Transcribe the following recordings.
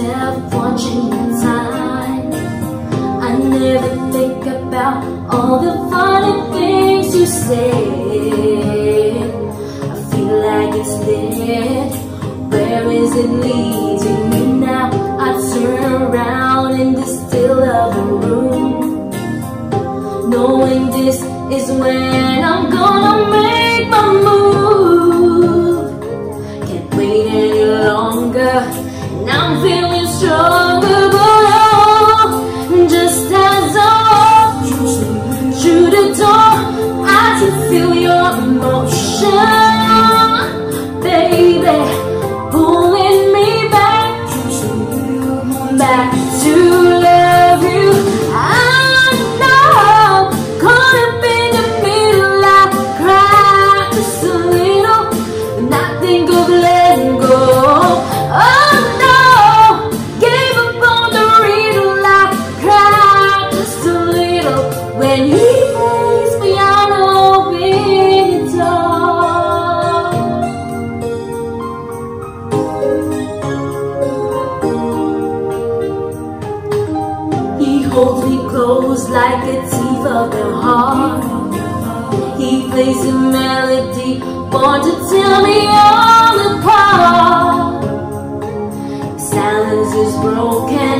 myself watching the time I never think about all the funny things you say. I feel like it's dead, where is it leading? feel your emotion. flows like the teeth of the heart. He plays a melody born to tear me all apart. Silence is broken,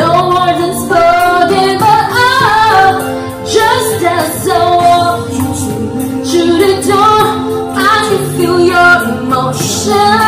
no words are spoken, but I just as I walk through the door, I can feel your emotion.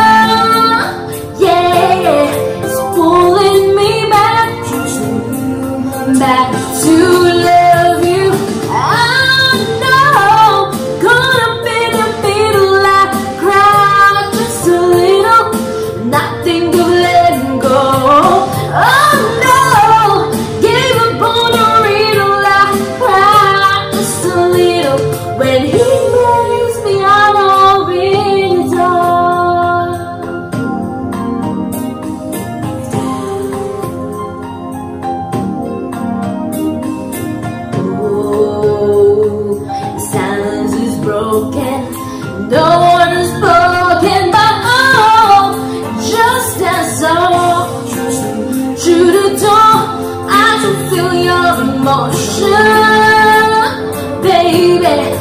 emotion, baby.